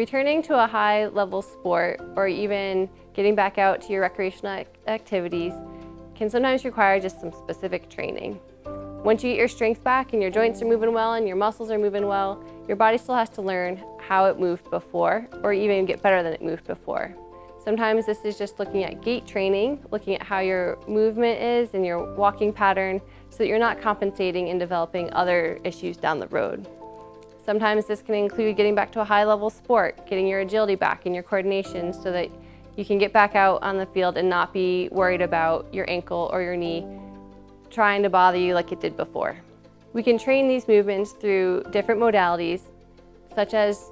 Returning to a high level sport or even getting back out to your recreational activities can sometimes require just some specific training. Once you get your strength back and your joints are moving well and your muscles are moving well, your body still has to learn how it moved before or even get better than it moved before. Sometimes this is just looking at gait training, looking at how your movement is and your walking pattern so that you're not compensating and developing other issues down the road. Sometimes this can include getting back to a high level sport, getting your agility back and your coordination so that you can get back out on the field and not be worried about your ankle or your knee trying to bother you like it did before. We can train these movements through different modalities such as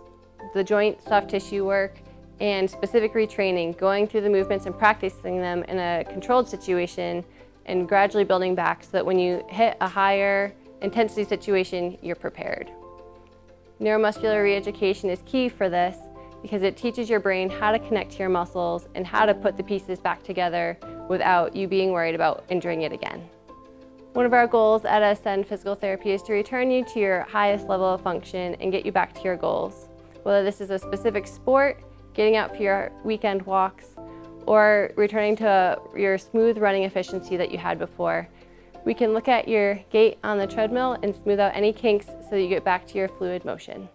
the joint soft tissue work and specific retraining, going through the movements and practicing them in a controlled situation and gradually building back so that when you hit a higher intensity situation, you're prepared. Neuromuscular reeducation is key for this because it teaches your brain how to connect to your muscles and how to put the pieces back together without you being worried about injuring it again. One of our goals at Ascend Physical Therapy is to return you to your highest level of function and get you back to your goals. Whether this is a specific sport, getting out for your weekend walks, or returning to your smooth running efficiency that you had before. We can look at your gait on the treadmill and smooth out any kinks so that you get back to your fluid motion.